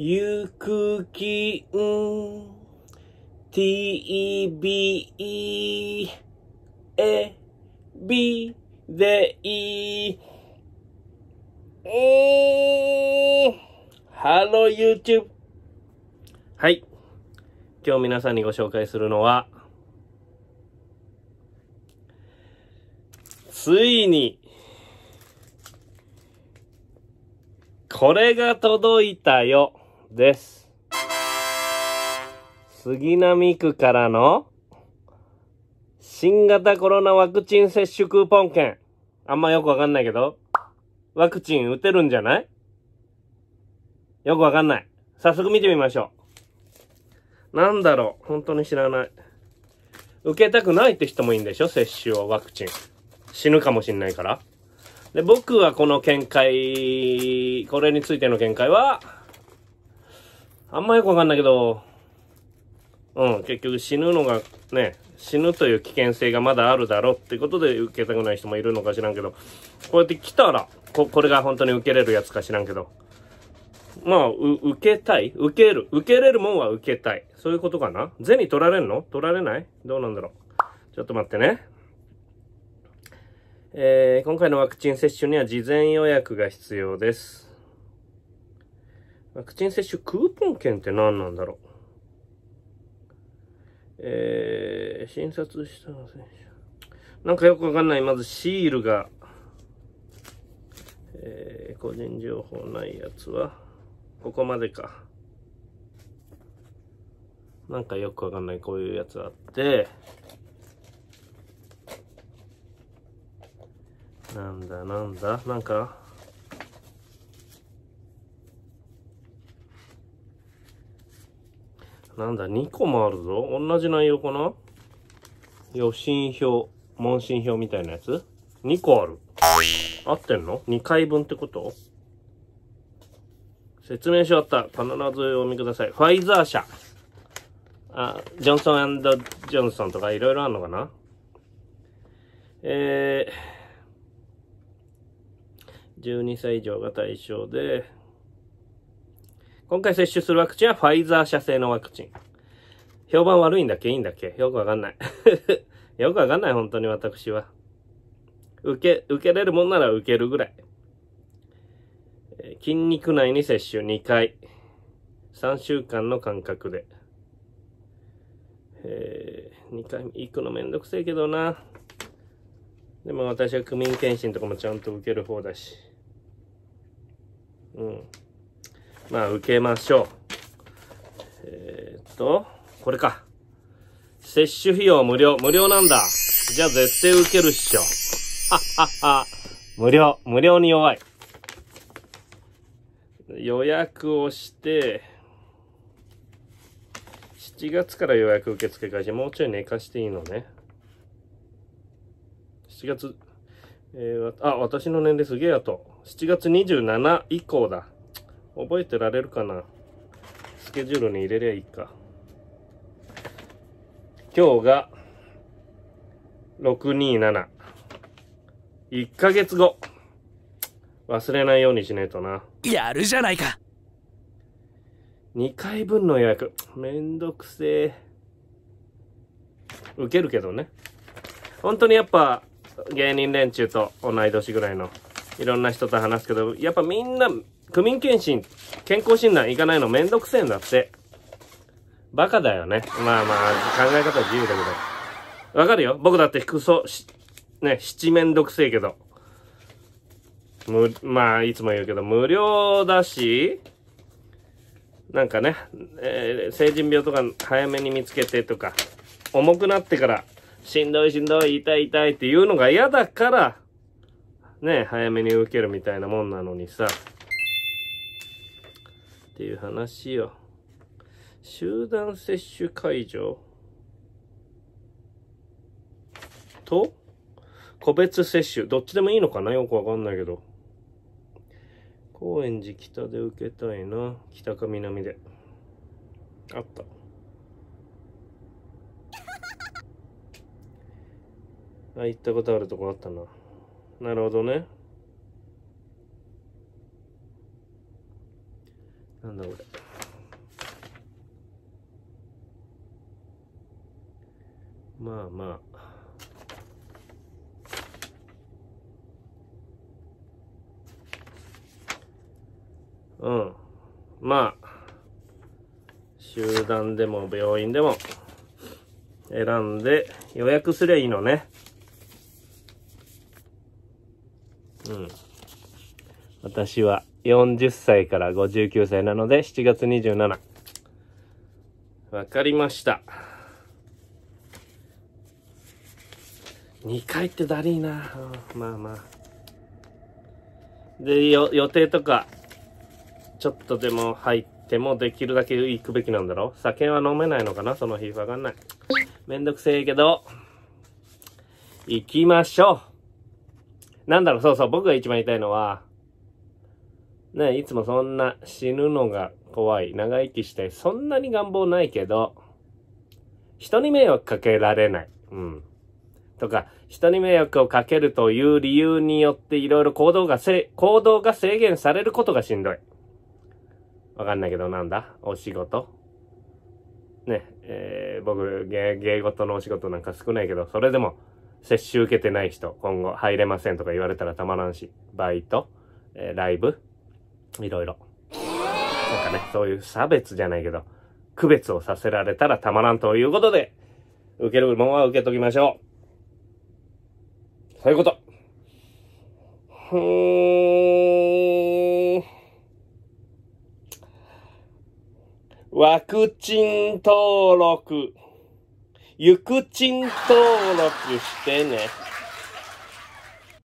ゆくきん TV え B でいい。えー、ハロー YouTube はい。今日皆さんにご紹介するのはついにこれが届いたよ。です。杉並区からの新型コロナワクチン接種クーポン券。あんまよくわかんないけど、ワクチン打てるんじゃない？よくわかんない。早速見てみましょう。なんだろう？本当に知らない。受けたくないって人もいいんでしょ？接種を、ワクチン。死ぬかもしんないから。で、僕はこの見解、これについての見解は、あんまよくわかんないけど、うん、結局死ぬのがね、死ぬという危険性がまだあるだろうってことで受けたくない人もいるのか知らんけど、こうやって来たら、ここれが本当に受けれるやつか知らんけど、まあ、う、受けたい？受ける。受けれるもんは受けたい。そういうことかな？銭取られんの？取られない？どうなんだろう？ちょっと待ってね。えー、今回のワクチン接種には事前予約が必要です。ワクチン接種クーポン券って何なんだろう？えー、診察したの選手。なんかよくわかんない。まずシールが、えー、個人情報ないやつは、ここまでか。なんかよくわかんないこういうやつあって、なんだなんだ？なんかなんだ2個もあるぞ。同じ内容かな？予診票問診票みたいなやつ？2個ある。合ってんの ?2 回分ってこと？説明書あった。必ずお読みください。ファイザー社。あジョンソンジョンソンとかいろいろあるのかな？えー、12歳以上が対象で、今回接種するワクチンはファイザー社製のワクチン。評判悪いんだっけいいんだっけよくわかんない。よくわかんない、本当に私は。受け、受けれるもんなら受けるぐらい。筋肉内に接種2回。3週間の間隔で。えー、2回行くのめんどくせえけどな。でも私は区民検診とかもちゃんと受ける方だし。うん。まあ受けましょう。えー、っと、これか。接種費用無料。無料なんだ。じゃあ絶対受けるっしょ。はっはっは。無料。無料に弱い。予約をして、7月から予約受付開始。もうちょい寝かしていいのね。7月、えーあ、私の年齢すげえやと。7月27以降だ。覚えてられるかな？スケジュールに入れりゃいいか。今日が、627。1ヶ月後。忘れないようにしないとな。やるじゃないか2回分の予約。めんどくせえ。受けるけどね。本当にやっぱ芸人連中と同い年ぐらいのいろんな人と話すけど、やっぱみんな区民検診、健康診断行かないのめんどくせえんだって。バカだよね。まあまあ、考え方は自由だけど。わかるよ僕だって服装、しね、七めんどくせえけど。む、まあ、いつも言うけど、無料だし、なんかね、えー成人病とか早めに見つけてとか、重くなってから、しんどいしんどい、痛い痛いっていうのが嫌だから、ね、早めに受けるみたいなもんなのにさ、っていう話よ。集団接種会場？と、個別接種、どっちでもいいのかな？よくわかんないけど。高円寺北で受けたいな。北か南で。あった。あ、行ったことあるとこあったな。なるほどね。なんだこれ。まあまあ。うん。まあ。集団でも病院でも。選んで予約すりゃいいのね。うん。私は。40歳から59歳なので7月27。わかりました。2回ってだりーな。まあまあ。で、よ予定とか、ちょっとでも入ってもできるだけ行くべきなんだろう酒は飲めないのかな？その日。わかんない。めんどくせえけど、行きましょう。なんだろう、そうそう、僕が一番言いたいのは、ね、いつもそんな死ぬのが怖い、長生きしたい、そんなに願望ないけど、人に迷惑かけられない。うん。とか、人に迷惑をかけるという理由によっていろいろ行動がせ、行動が制限されることがしんどい。わかんないけどなんだ？お仕事？ね、えー、僕、芸、芸事のお仕事なんか少ないけど、それでも、接種受けてない人、今後入れませんとか言われたらたまらんし、バイト、えー、ライブ、いろいろ。なんかね、そういう差別じゃないけど、区別をさせられたらたまらんということで、受けるもんは受けときましょう。そういうこと。ふーん。ワクチン登録。ゆくちん登録してね。